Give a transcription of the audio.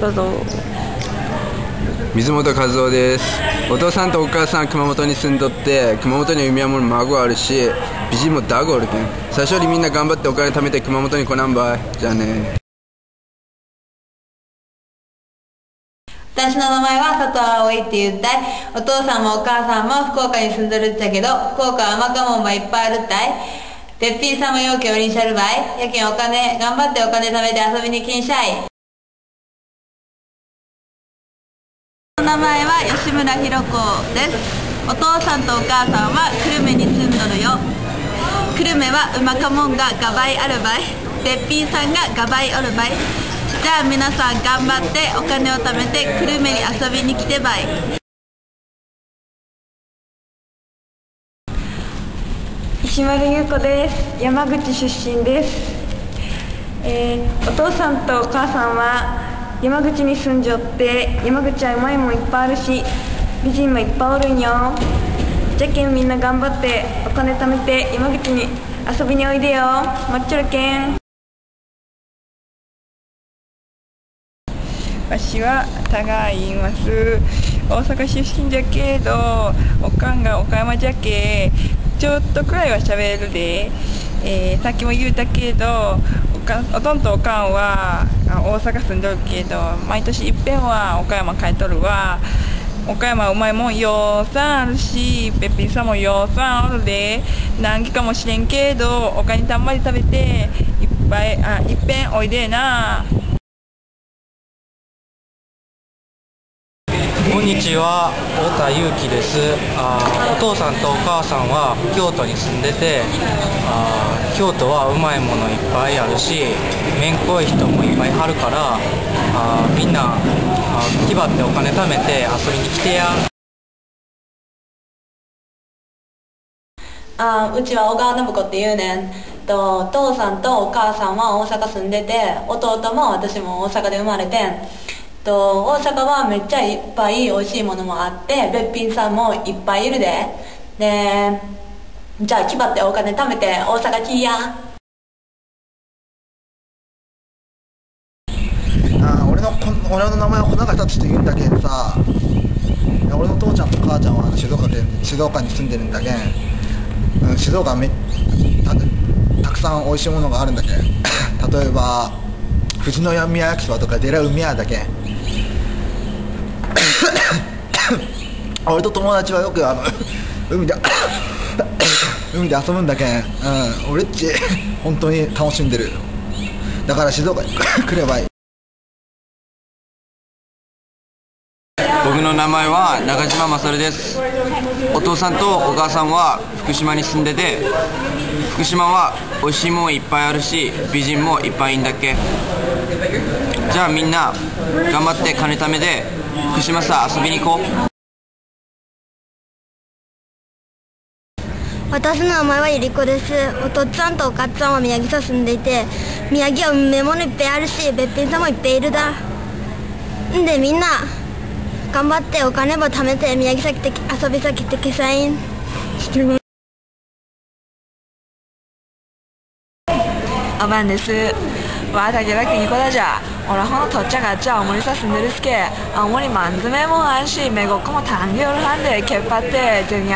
どうぞ。水本和夫です。お父さんとお母さん熊本に住んどって熊本に海はも孫あるし美人もダゴおるけん最初にみんな頑張ってお金貯めて熊本に来なんばい。じゃあね。私の名前は佐藤葵って言ったい。お父さんもお母さんも福岡に住んでるっちゃけど福岡は甘かもんばいっぱいあるったい。てっぴんさんもようけおりんしゃるばい。やけんお金頑張ってお金貯めて遊びに来んしゃい前は吉村ひろ子です。お父さんとお母さんは久留米に住んどるよ。久留米はうまかもんががばいあるばいべっぴんさんががばいおるばいじゃあ皆さん頑張ってお金を貯めて久留米に遊びに来てばい石丸優子です。山口出身です、えーお父さんとお母さんは山口に住んじょって山口はうまいもんいっぱいあるし美人もいっぱいおるんよ。じゃけんみんな頑張ってお金貯めて山口に遊びにおいでよ。待っちょるけん。わしは田川言います。大阪出身じゃけどおかんが岡山じゃけちょっとくらいは喋れるで、えーさっきも言うたけどおかおとんとおかんは大阪住んどるけど毎年いっぺんは岡山帰っとるわ岡山うまいもんようさんあるしべっぴんさんもようさんあるで難儀かもしれんけどおかにたんまり食べていっぱいあいっぺんおいでなこんにちは。太田裕樹です。あお父さんとお母さんは京都に住んでてあ京都はうまいものいっぱいあるしめんこい人もいっぱいあるからあみんな気張ってお金貯めて遊びに来てや。あうちは小川信子っていうねん。とお父さんとお母さんは大阪住んでて弟も私も大阪で生まれてん。と大阪はめっちゃいっぱい美味しいものもあってべっぴんさんもいっぱいいるで。でじゃあ気張ってお金貯めて大阪来いや。あ俺のこ俺の名前は穂永達と言うんだけんさ。俺の父ちゃんと母ちゃんは静岡県静岡に住んでるんだけん、うん、静岡めたくさん美味しいものがあるんだけん。例えば富士宮焼きそばとか寺海屋だけん。俺と友達はよくあの海で 海で遊ぶんだけん、うん、俺っち本当に楽しんでる。だから静岡に 来ればいい。僕の名前は中島勝です。お父さんとお母さんは福島に住んでて福島は美味しいもんいっぱいあるし美人もいっぱいいんだっけ。じゃあみんな頑張って金貯めて福島さ遊びに行こう。私の名前はゆり子です。お父っつぁんとお母さんは宮城さ住んでいて宮城はうめえものいっぱいあるしべっぴんさんもいっぱいいるだ。んでみんな頑張ってお金も貯めて宮城先って遊び先ってけさいんおばんですわたけだけにこだじゃ。俺ほんとっちゃがっちゃ青森さ住んでるすけ。青森まんずめもあんしめごっこも誕生るはんでけっぱって銭